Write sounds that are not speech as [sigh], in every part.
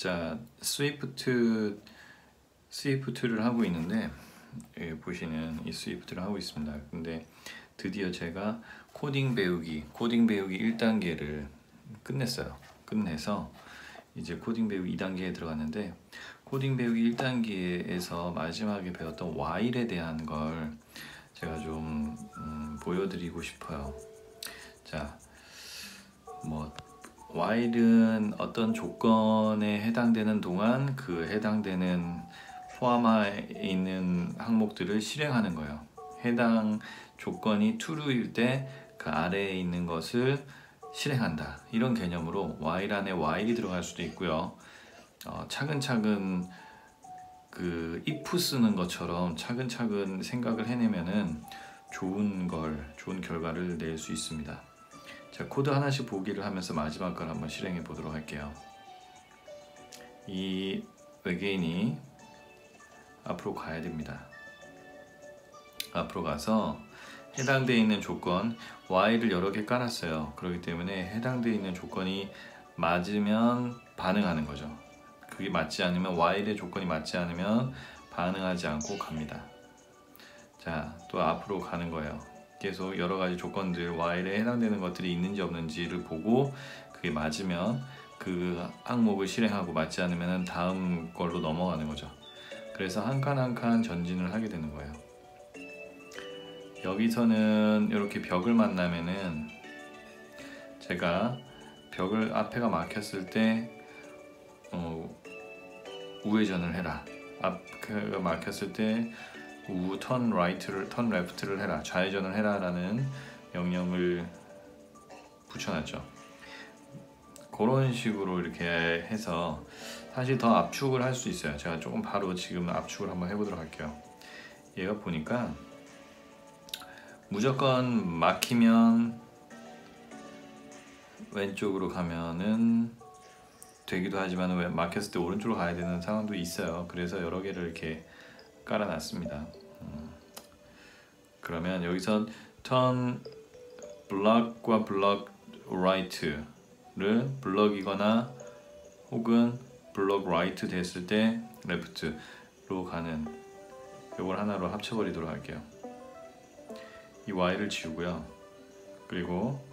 자, Swift Swift를 하고 있는데 여기 보시는 이 Swift를 하고 있습니다. 근데 드디어 제가 코딩 배우기 코딩 배우기 1단계를 끝냈어요. 끝내서 이제 코딩 배우기 2단계에 들어갔는데 코딩 배우기 1단계에서 마지막에 배웠던 while에 대한 걸 제가 좀 음, 보여드리고 싶어요. 자, 뭐 while은 어떤 조건에 해당되는 동안 그 해당되는 포함하에 있는 항목들을 실행하는 거예요. 해당 조건이 true일 때 그 아래에 있는 것을 실행한다. 이런 개념으로 while 안에 while이 들어갈 수도 있고요. 어, 차근차근 그 if 쓰는 것처럼 차근차근 생각을 해내면은 좋은 걸, 좋은 결과를 낼 수 있습니다. 자, 코드 하나씩 보기를 하면서 마지막 걸 한번 실행해 보도록 할게요. 이 외계인이 앞으로 가야 됩니다. 앞으로 가서 해당되어 있는 조건 while을 여러 개 깔았어요. 그렇기 때문에 해당되어 있는 조건이 맞으면 반응하는 거죠. 그게 맞지 않으면 while의 조건이 맞지 않으면 반응하지 않고 갑니다. 자, 또 앞으로 가는 거예요. 계속 여러 가지 조건들 while에 해당되는 것들이 있는지 없는지를 보고 그게 맞으면 그 항목을 실행하고 맞지 않으면 다음 걸로 넘어가는 거죠. 그래서 한 칸 한 칸 전진을 하게 되는 거예요. 여기서는 이렇게 벽을 만나면은 제가 벽을 앞에가 막혔을 때 어, 우회전을 해라. 앞에가 막혔을 때 우, turn right를 turn left를 해라. 좌회전을 해라 라는 명령을 붙여놨죠. 그런 식으로 이렇게 해서 사실 더 압축을 할 수 있어요. 제가 조금 바로 지금 압축을 한번 해보도록 할게요. 얘가 보니까 무조건 막히면 왼쪽으로 가면은 되기도 하지만 왜 막혔을 때 오른쪽으로 가야 되는 상황도 있어요. 그래서 여러 개를 이렇게 깔아놨습니다. 음. 그러면 여기서 turn block과 block right를 블럭이거나 혹은 블럭 right 됐을 때 left로 가는 이걸 하나로 합쳐버리도록 할게요. 이 y를 지우고요. 그리고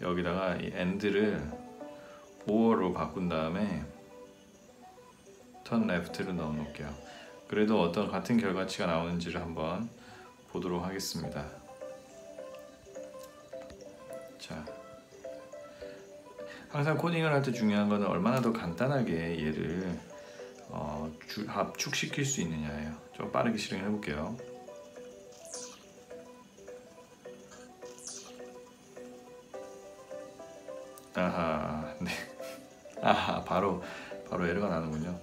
여기다가 이 end를 or로 바꾼 다음에 turn left를 넣어 놓을게요. 그래도 어떤 같은 결과치가 나오는지를 한번 보도록 하겠습니다. 자, 항상 코딩을 할 때 중요한 것은 얼마나 더 간단하게 얘를 어, 주, 압축시킬 수 있느냐예요. 좀 빠르게 실행해 볼게요. 아하, 네. [laughs] 아하, 바로 바로 에러가 나는군요.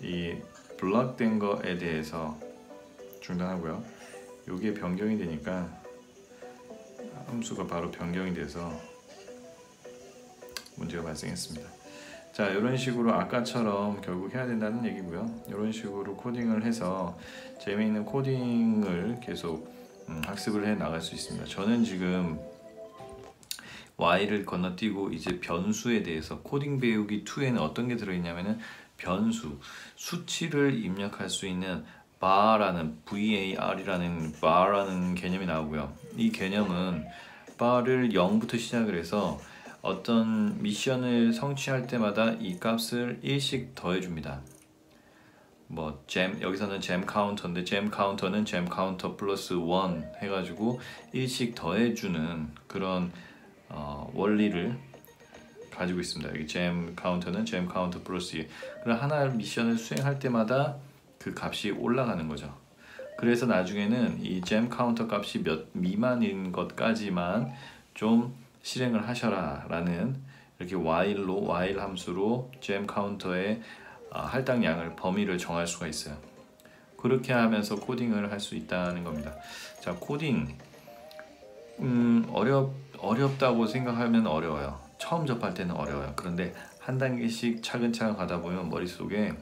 이 블럭된 거에 대해서 중단하고요. 여기에 변경이 되니까 함수가 바로 변경이 돼서 문제가 발생했습니다. 자, 이런 식으로 아까처럼 결국 해야 된다는 얘기고요. 이런 식으로 코딩을 해서 재미있는 코딩을 계속 음, 학습을 해 나갈 수 있습니다. 저는 지금 y를 건너뛰고 이제 변수에 대해서 코딩 배우기 2에는 어떤 게 들어있냐면은 변수, 수치를 입력할 수 있는 var라는 var이라는 var라는 개념이 나오고요. 이 개념은 var를 0부터 시작을 해서 어떤 미션을 성취할 때마다 이 값을 1씩 더해줍니다. 뭐 gem, 여기서는 gem counter인데 gem counter는 gem counter plus 1 해가지고 1씩 더해주는 그런 어, 원리를 가지고 있습니다. 여기 gem counter는 gem counter plus 2. 그럼 하나 미션을 수행할 때마다 그 값이 올라가는 거죠. 그래서 나중에는 이 gem counter 값이 몇 미만인 것까지만 좀 실행을 하셔라 라는 이렇게 while로 while 함수로 gem counter의 아, 할당량을 범위를 정할 수가 있어요. 그렇게 하면서 코딩을 할 수 있다는 겁니다. 자, 코딩 음, 어렵 어렵다고 생각하면 어려워요. 처음 접할 때는 어려워요. 그런데 한 단계씩 차근차근 가다 보면 머릿속에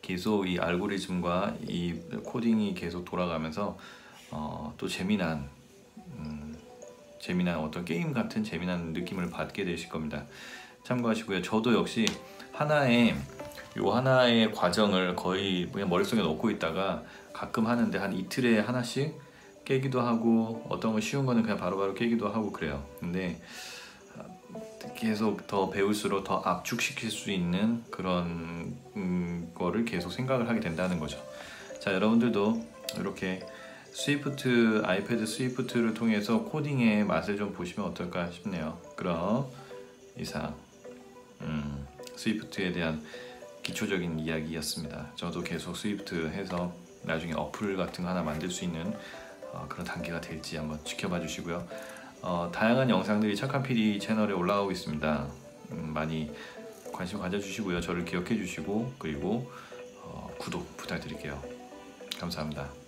계속 이 알고리즘과 이 코딩이 계속 돌아가면서 어, 또 재미난 음, 재미난 어떤 게임 같은 재미난 느낌을 받게 되실 겁니다. 참고하시고요. 저도 역시 하나의 요 하나의 과정을 거의 그냥 머릿속에 넣고 있다가 가끔 하는데 한 이틀에 하나씩 깨기도 하고 어떤 거 쉬운 거는 그냥 바로바로 깨기도 하고 그래요. 근데 계속 더 배울수록 더 압축시킬 수 있는 그런 음, 거를 계속 생각을 하게 된다는 거죠. 자, 여러분들도 이렇게 Swift iPad Swift를 통해서 코딩의 맛을 좀 보시면 어떨까 싶네요. 그럼 이상 음, 스위프트에 대한 기초적인 이야기였습니다. 저도 계속 스위프트 해서 나중에 어플 같은 거 하나 만들 수 있는 어, 그런 단계가 될지 한번 지켜봐 주시고요. 어, 다양한 영상들이 착한 PD 채널에 올라오고 있습니다. 음, 많이 관심 가져주시고요. 저를 기억해 주시고 그리고 어, 구독 부탁드릴게요. 감사합니다.